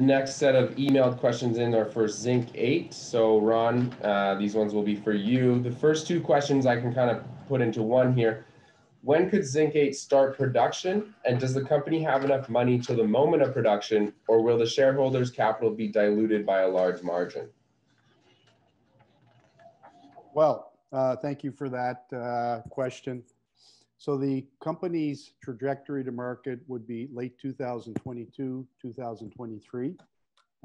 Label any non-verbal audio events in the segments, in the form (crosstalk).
the next set of emailed questions in are for Zinc8. So, Ron, uh, these ones will be for you. The first two questions I can kind of put into one here. When could Zinc8 start production? And does the company have enough money to the moment of production, or will the shareholders' capital be diluted by a large margin? Well, uh, thank you for that uh, question. So the company's trajectory to market would be late 2022, 2023.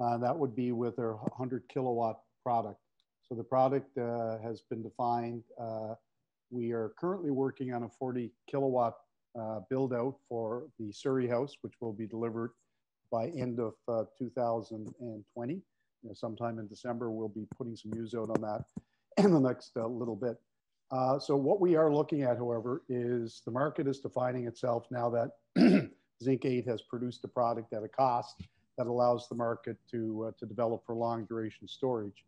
Uh, that would be with our 100 kilowatt product. So the product uh, has been defined. Uh, we are currently working on a 40 kilowatt uh, build out for the Surrey house, which will be delivered by end of uh, 2020. You know, sometime in December, we'll be putting some news out on that in the next uh, little bit. Uh, so what we are looking at, however, is the market is defining itself now that (clears throat) Zinc8 has produced a product at a cost that allows the market to, uh, to develop for long duration storage.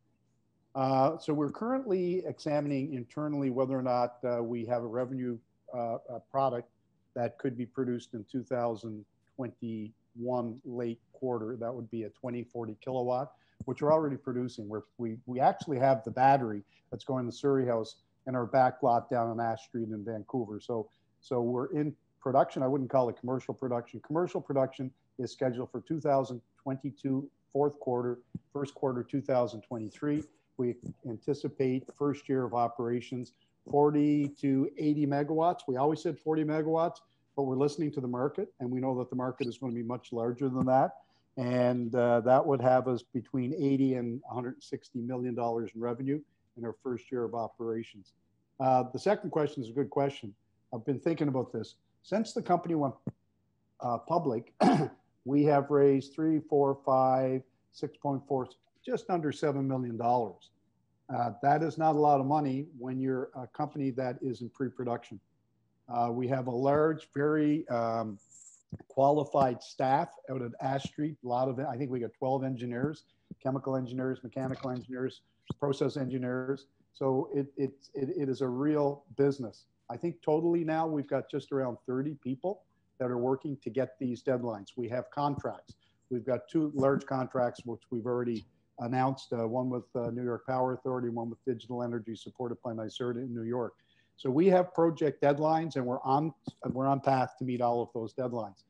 Uh, so we're currently examining internally whether or not uh, we have a revenue uh, a product that could be produced in 2021 late quarter. That would be a 2040 kilowatt, which we're already producing. We're, we, we actually have the battery that's going to Surrey House in our back lot down on Ash Street in Vancouver. So, so we're in production. I wouldn't call it commercial production. Commercial production is scheduled for 2022 fourth quarter, first quarter 2023. We anticipate first year of operations 40 to 80 megawatts. We always said 40 megawatts, but we're listening to the market, and we know that the market is going to be much larger than that. And uh, that would have us between 80 and 160 million dollars in revenue in our first year of operations. Uh, the second question is a good question. I've been thinking about this. Since the company went uh, public, (clears throat) we have raised three, four, five, 6.4, just under $7 million. Uh, that is not a lot of money when you're a company that is in pre-production. Uh, we have a large, very um, qualified staff out at Ash Street. A lot of I think we got 12 engineers, chemical engineers, mechanical engineers, process engineers. So it, it, it, it is a real business. I think totally now we've got just around 30 people that are working to get these deadlines. We have contracts. We've got two large contracts, which we've already announced, uh, one with uh, New York Power Authority, one with Digital Energy supported by NYSERDA in New York. So we have project deadlines and we're on, we're on path to meet all of those deadlines.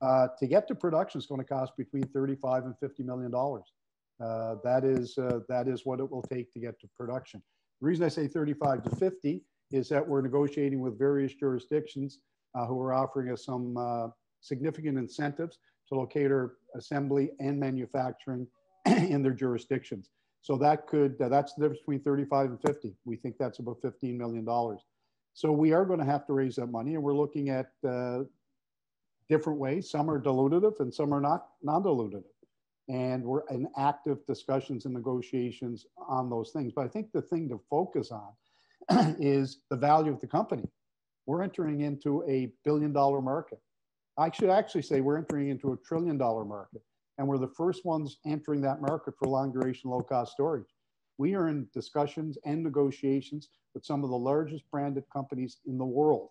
Uh, to get to production is going to cost between 35 and 50 million dollars. Uh, that is uh, that is what it will take to get to production. The reason I say 35 to 50 is that we're negotiating with various jurisdictions uh, who are offering us some uh, significant incentives to locate our assembly and manufacturing (clears throat) in their jurisdictions. So that could that's the difference between 35 and 50. We think that's about 15 million dollars. So we are going to have to raise that money, and we're looking at uh, different ways. Some are dilutive, and some are not non-dilutive and we're in active discussions and negotiations on those things. But I think the thing to focus on (clears throat) is the value of the company. We're entering into a billion dollar market. I should actually say we're entering into a trillion dollar market, and we're the first ones entering that market for long duration, low cost storage. We are in discussions and negotiations with some of the largest branded companies in the world.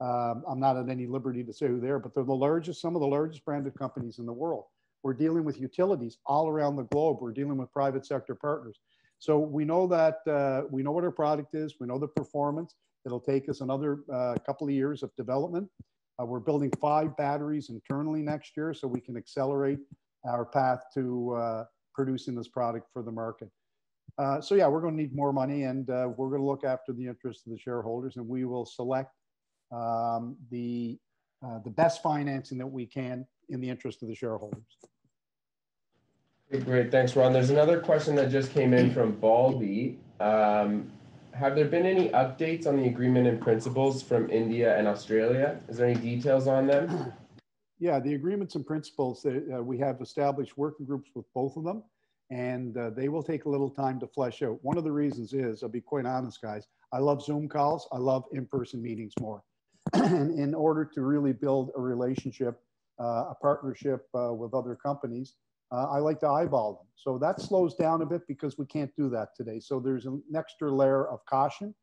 Um, I'm not at any liberty to say who they are, but they're the largest, some of the largest branded companies in the world. We're dealing with utilities all around the globe. We're dealing with private sector partners. So we know that uh, we know what our product is. We know the performance. It'll take us another uh, couple of years of development. Uh, we're building five batteries internally next year so we can accelerate our path to uh, producing this product for the market. Uh, so yeah, we're going to need more money and uh, we're going to look after the interests of the shareholders and we will select um, the, the best financing that we can in the interest of the shareholders. Great, thanks, Ron. There's another question that just came in from Baldy. Um, have there been any updates on the agreement and principles from India and Australia? Is there any details on them? (clears throat) Yeah, the agreements and principles, uh, we have established working groups with both of them, and uh, they will take a little time to flesh out. One of the reasons is, I'll be quite honest, guys, I love Zoom calls. I love in-person meetings more. (clears throat) and in order to really build a relationship uh, a partnership uh, with other companies, uh, I like to eyeball them. So that slows down a bit because we can't do that today. So there's an extra layer of caution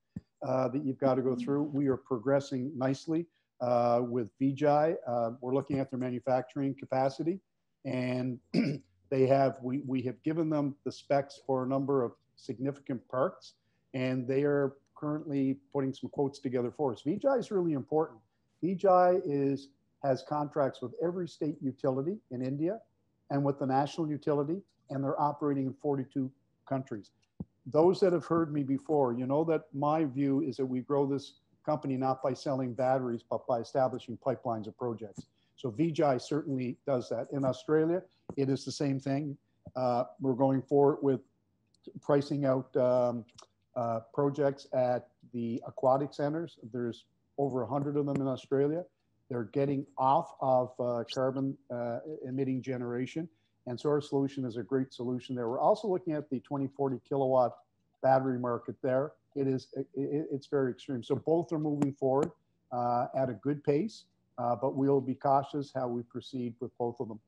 that you've got to go through. We are progressing nicely with VGI. we're looking at their manufacturing capacity and (clears throat) They have, we, we have given them the specs for a number of significant parks, and they are currently putting some quotes together for us. VGI is really important. VGI is, has contracts with every state utility in India and with the national utility, and they're operating in 42 countries. Those that have heard me before, you know that my view is that we grow this company not by selling batteries, but by establishing pipelines of projects. So VGI certainly does that. In Australia, it is the same thing. Uh, we're going forward with pricing out um, uh, projects at the aquatic centers. There's over 100 of them in Australia. They're getting off of uh, carbon uh, emitting generation. And so our solution is a great solution there. We're also looking at the 2040 kilowatt battery market there. It is, it, it's very extreme. So both are moving forward uh, at a good pace, Uh, but we'll be cautious how we proceed with both of them.